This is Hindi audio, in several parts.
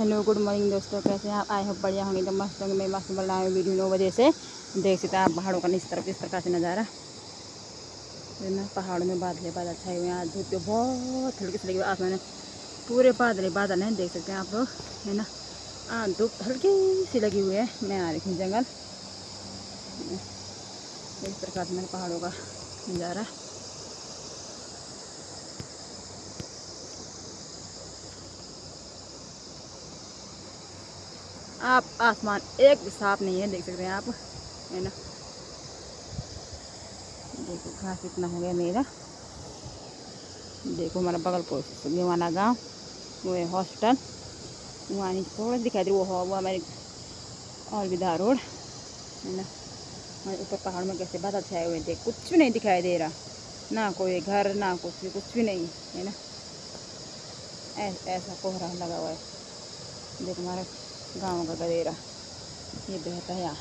हेलो, गुड मॉर्निंग दोस्तों, कैसे हैं आप? आए हो बढ़िया होंगे तो मस्त होंगे। मैं मस्त बन रहा हूँ वीडियो नौ बजे से। देख सकते हैं आप, पहाड़ों का इस तरफ़, इस प्रकार से नज़ारा। ना, पहाड़ों में बादल बादल छाए हुए हैं धूप तो बहुत हल्की से लगी आसमान पूरे बादल बादल हैं, देख सकते हैं आप लोग। है ना धूप हल्की सी लगी हुई है। मैं आ रही हूँ जंगल। इस प्रकार से मेरे पहाड़ों का नज़ारा। आप आसमान एक भी साफ़ नहीं है, देख सकते हैं आप, है ना? देखो, घास इतना हो गया मेरा। देखो, हमारा बगलपुर भिवाना गाँव, वो है हॉस्टल वहाँ नीचे थोड़ा दिखाई दे वो हो, वो हमारे और विधा रोड, है ना? हमारे ऊपर पहाड़ में कैसे बादल छाए हुए थे कुछ भी नहीं दिखाई दे रहा। ना कोई घर, ना कुछ भी कुछ भी नहीं, है ना? ऐसा कोहरा लगा हुआ है। देखो, हमारा गाँव का गदेरा ये बहता है यहाँ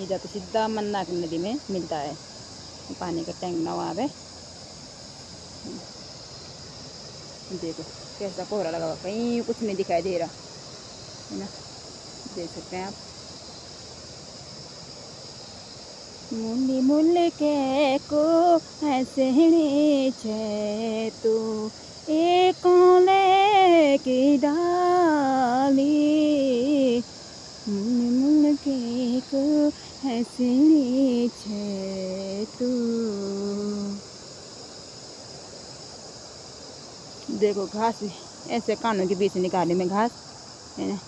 ये जाते सीधा मन्नाक नदी में मिलता है। पानी का टैंक ना वहाँ पे देखो, कैसा कोहरा लगा हुआ। कहीं कुछ नहीं दिखाई दे रहा। है ना? देख सकते हैं आप। मुंडी मुल के को ऐसे छे तू। एक डाली। के हंसनी छे तू। देखो घास ऐसे कानों के बीच से निकालने में घास, है ना?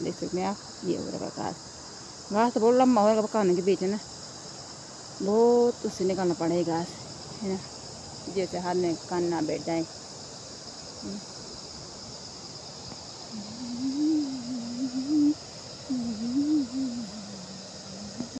देख सकते हैं आप, ये हो रहा घास। घास तो बहुत लंबा होगा कानों के बीच है ना? बहुत उससे निकालना पड़ेगा घास, है ना? जैसे हाथ में कान ना बैठ जाए.